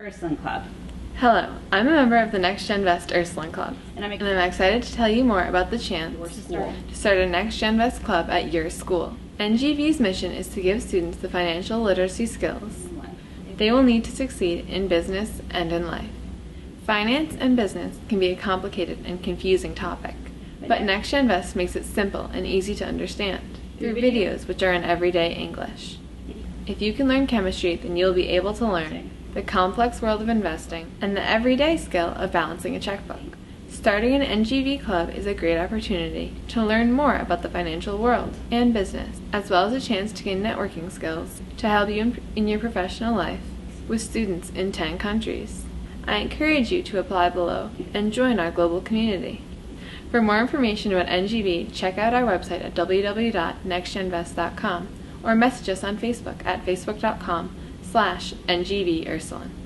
Ursuline Club. Hello, I'm a member of the Next Gen Vest Ursuline Club, And I'm and I'm excited to tell you more about the chance to start, a Next Gen Vest Club at your school. NGV's mission is to give students the financial literacy skills they will need to succeed in business and in life. Finance and business can be a complicated and confusing topic, but Next Gen Vest makes it simple and easy to understand through videos which are in everyday English. If you can learn chemistry, then you'll be able to learn the complex world of investing and the everyday skill of balancing a checkbook. Starting an NGV club is a great opportunity to learn more about the financial world and business, as well as a chance to gain networking skills to help you in, your professional life with students in 10 countries. I encourage you to apply below and join our global community. For more information about NGV, check out our website at www.nextgenvest.com or message us on Facebook at facebook.com slash ngvursuline.